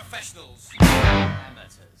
Professionals. Amateurs.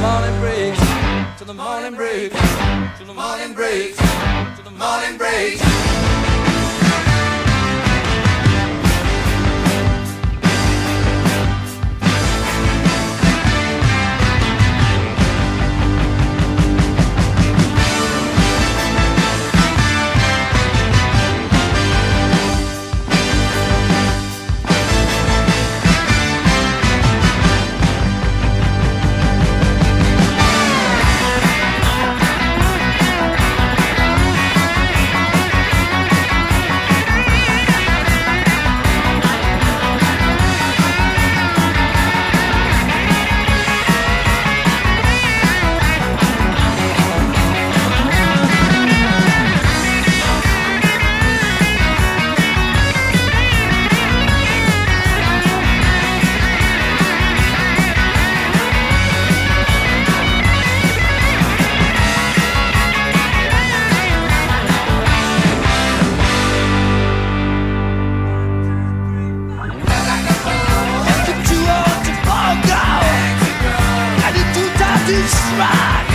morning break, to the morning break, to the morning break, to the morning break. Survive!